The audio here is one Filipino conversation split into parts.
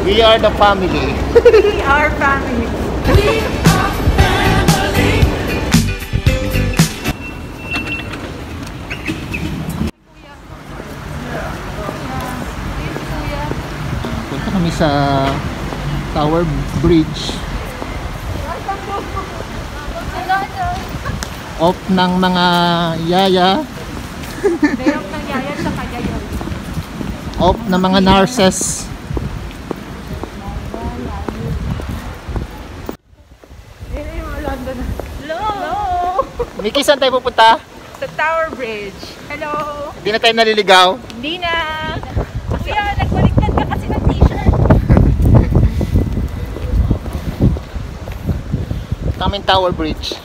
We are the family. We are family. Punta kami sa Tower Bridge. Off ng mga yaya. Off ng mga nurses. Yun yung London. Hello! Miki, saan tayo pupunta? Sa Tower Bridge. Hello! Hindi na tayo naliligaw. Hindi na! Kuya, nagbaliktad ka kasi ng t-shirt. Kaming Tower Bridge.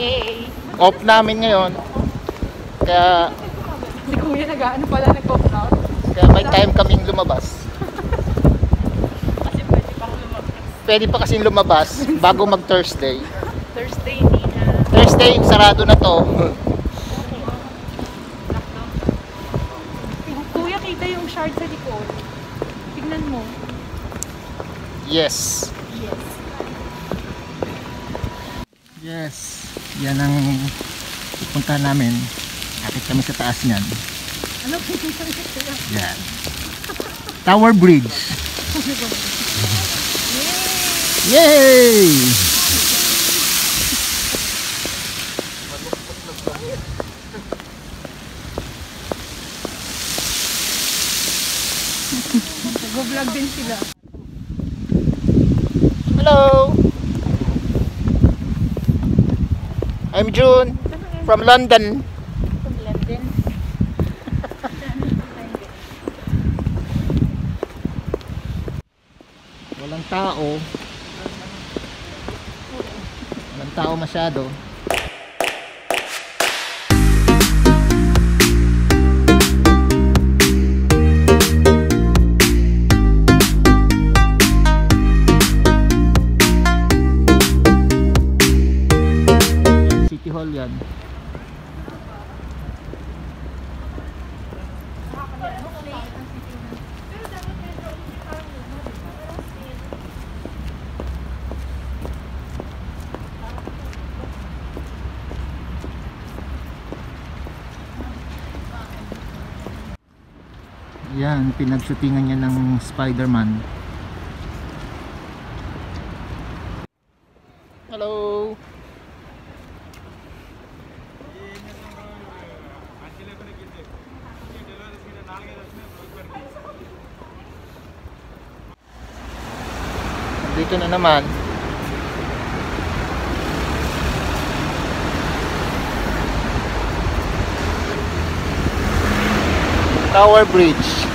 Yay! Off namin ngayon. Kaya, Si Kuya nag-ano pala nag-pop out. kaya may time kaming lumabas. Kasi pwede pang lumabas. Pwede pa kasing lumabas bago mag Thursday. Thursday, hindi na. Thursday, sarado na to. Kuya, kita yung shard sa likod. Tignan mo. Yes. Yes. Yes. Yan ang punta namin. Akit kami sa taas niyan. Ano? Yan. Tower Bridge. Yay! Nag-vlog din sila. Hello! I'm June from London. From London. Walang tao. Walang tao masyado. Yan, pinagshootingan niya ng Spider-Man. Hello! Dito na naman. Tower Bridge.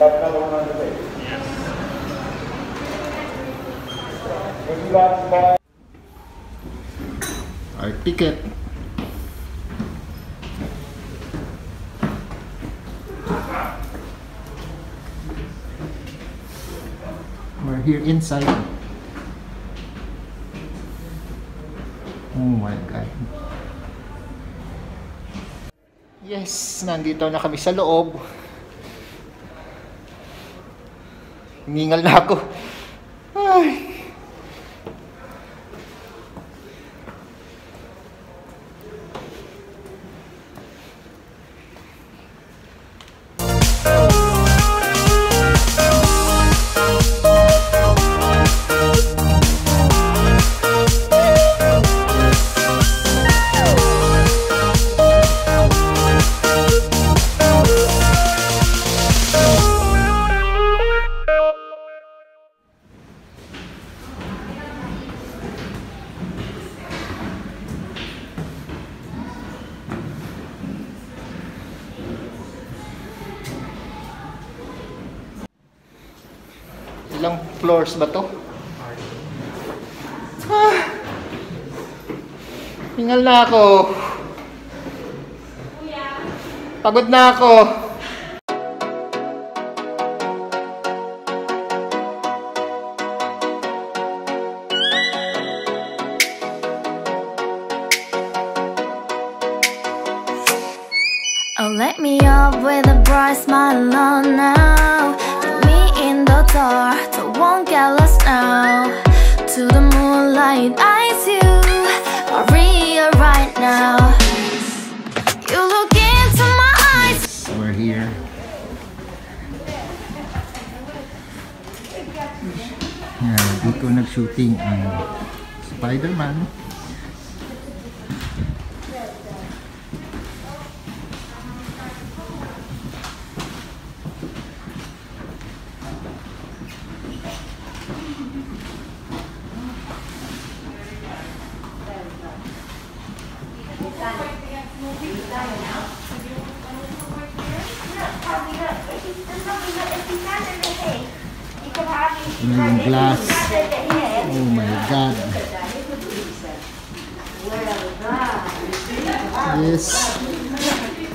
Counter. Our ticket. We're here inside. Oh my God. Yes, nandito na kami sa loob. Hiningal na ako. Ay. Ba to? Ah. Hingal na ako. Pagod na ako. Yan, dito nag-shooting ang Spider-Man. Yung glass. Oh my God. Yes.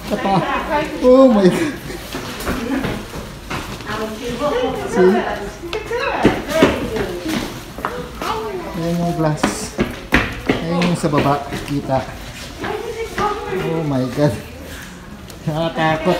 Ito pa. Oh my God. See? Ayan yung glass. Ayan yung sa baba. Kita. Oh my God. Nakatakot.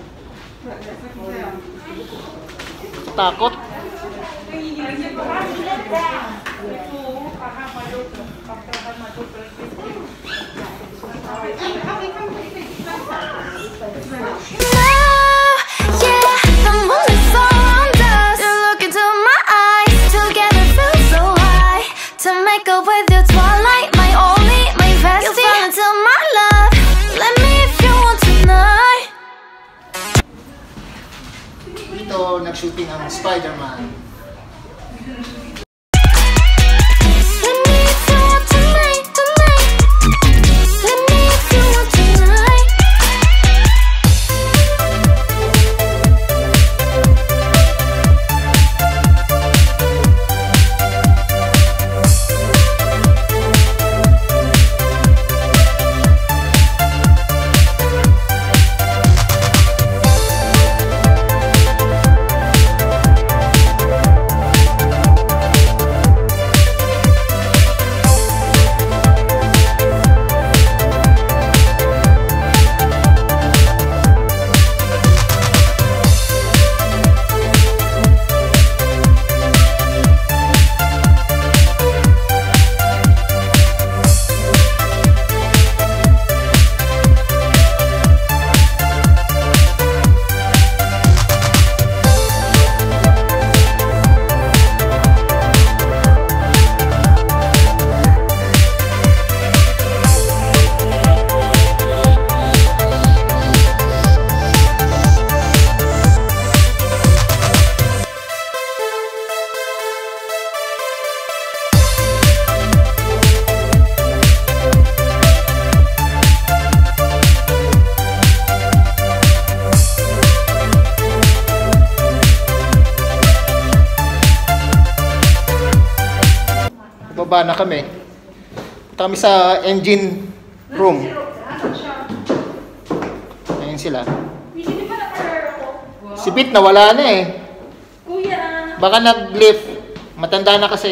Takut? Spider-Man. Baba na kami. Punta kami sa engine room. Ayun sila. Si Pete nawala na eh. Kuya! Baka nag-lift. Matanda na kasi.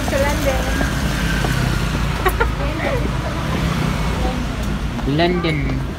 Welcome to London. London.